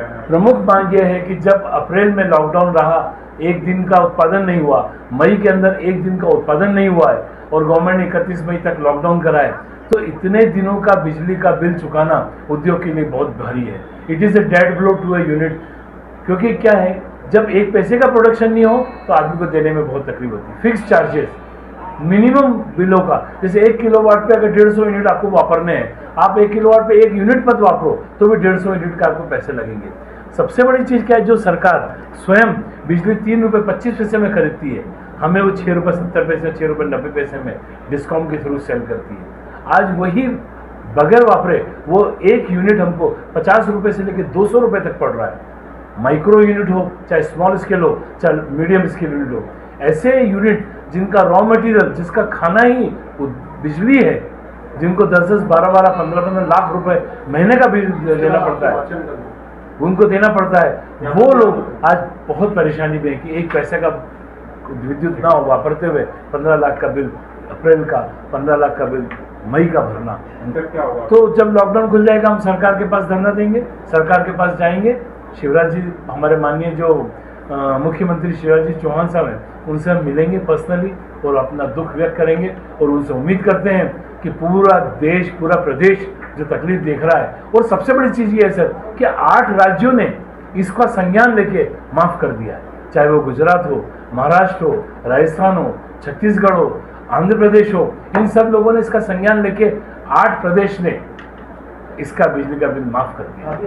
प्रमुख मांग यह है कि जब अप्रैल में लॉकडाउन रहा, एक दिन का उत्पादन नहीं हुआ, मई के अंदर एक दिन का उत्पादन नहीं हुआ है और गवर्नमेंट ने इकतीस मई तक लॉकडाउन कराए तो इतने दिनों का बिजली का बिल चुकाना उद्योग के लिए बहुत भारी है। It is a dead blow to a unit क्योंकि क्या है, जब एक पैसे का प्रोडक्शन नहीं हो तो आदमी को देने में बहुत तकलीफ़ होती है। फिक्स चार्जेस मिनिमम बिलों का। जैसे एक किलो वाट पे अगर डेढ़ सौ यूनिट आपको वापरने हैं, आप एक किलो वाट पे एक यूनिट मत वापरो तो भी डेढ़ सौ यूनिट का आपको पैसे लगेंगे। सबसे बड़ी चीज़ क्या है, जो सरकार स्वयं बिजली तीन रुपये पच्चीस पैसे में खरीदती है, हमें वो छः रुपये सत्तर पैसे छः रुपये नब्बे पैसे में डिस्काउंट के थ्रू सेल करती है। आज वही बगैर वापरे, वो एक यूनिट हमको पचास रुपये से लेकर दो सौ रुपये तक पड़ रहा है। माइक्रो यूनिट हो चाहे स्मॉल स्केल हो चाहे मीडियम स्केल यूनिट हो ऐसे यूनिट जिनका रॉ मटेरियल जिसका खाना ही बिजली है जिनको दस दस बारह बारह पंद्रह पंद्रह लाख रुपए महीने का बिल देना पड़ता है। उनको देना पड़ता है। वो लोग आज बहुत परेशानी में है कि एक पैसे का विद्युत ना हो वापरते हुए पंद्रह लाख का बिल अप्रैल का पंद्रह लाख का बिल मई का भरना। क्या होगा? तो जब लॉकडाउन खुल जाएगा हम सरकार के पास धरना देंगे सरकार के पास जाएँगे शिवराज जी, हमारे माननीय जो मुख्यमंत्री शिवराज जी चौहान साहब हैं, उनसे हम मिलेंगे पर्सनली और अपना दुख व्यक्त करेंगे और उनसे उम्मीद करते हैं कि पूरा देश, पूरा प्रदेश जो तकलीफ़ देख रहा है। और सबसे बड़ी चीज़ ये है सर कि आठ राज्यों ने इसका संज्ञान लेके माफ़ कर दिया है। चाहे वो गुजरात हो, महाराष्ट्र हो, राजस्थान हो, छत्तीसगढ़ हो, आंध्र प्रदेश हो, इन सब लोगों ने इसका संज्ञान लेके आठ प्रदेश ने इसका बिजली का बिल माफ़ कर दिया।